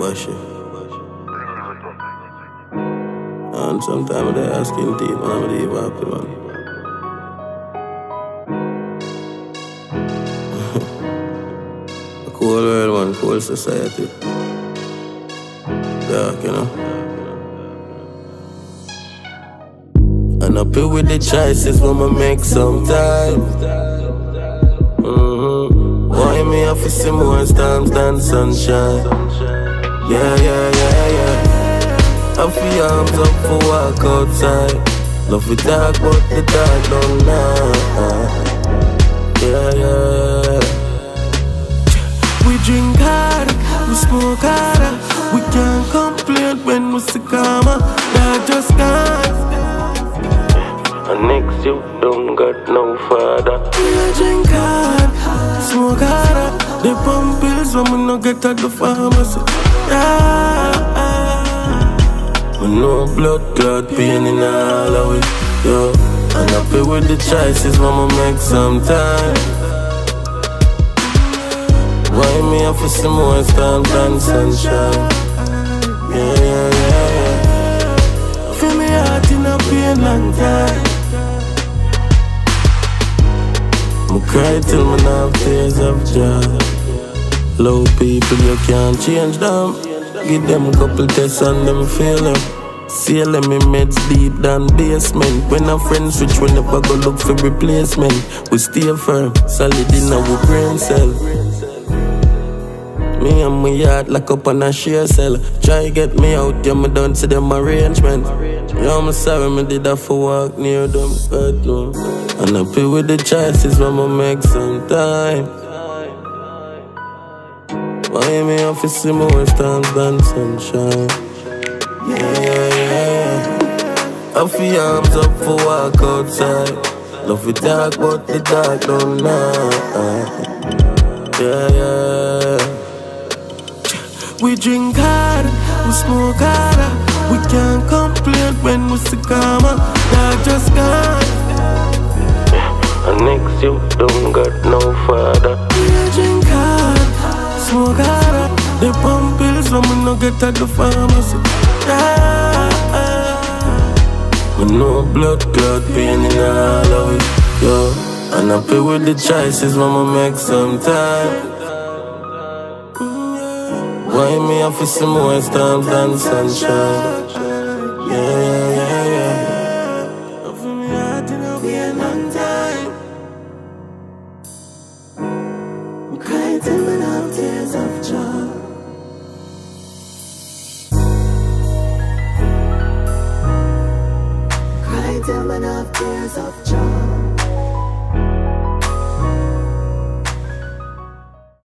Bashi. And sometimes they asking team, and I'm leave happy, man. a cool world, man, cool society. Dark, you know. And happy with the choices when I make sometimes. Mm-hmm. Why me have to see more storms than sunshine? Yeah, yeah, yeah, yeah. I feel arms up for walk outside. Love it dark, but the dark don't know. Yeah, yeah. We drink hard, we smoke hard. We can't complain when we see karma. That just can't. And next you don't got no father. We drink hard smoke harder. Pump pills we no get at the pharmacy. Yeah. We no blood clot pain in all of it. Yo, and happy with the choices mama make some-time. Why me have to see more storm than sunshine? Yeah, yeah, yeah, yeah. Feel me heart in a pain long time. Me cry till have tears of joy. Low people, you can't change them. Give them a couple tests and them feel them. Seal them in meds deep down basement. When a friend switch, we never go look for replacement. We stay firm, solid in our brain cell. Me and my yard lock up on a share cell. Try get me out, yeah, me done to them arrangement. Yeah, I'm sorry, me did that for walk near them, God no. And I pay with the choices when I make some time. Why me have to see more storms than sunshine? Yeah, yeah, yeah. I feel arms up for walk outside. Love it dark, but the dark don't know. Yeah, yeah. We drink hard, we smoke harder. We can't complain when we see karma. That just can't. And next you don't got no father. Hard, smoke harder. They pump pills when we no get at the pharmacy. Yeah. We no blood clot pain in all of it. Yo, and happy with the choices when make some time. Why me have to see more storms than sunshine? Yeah, Me have tears of joy.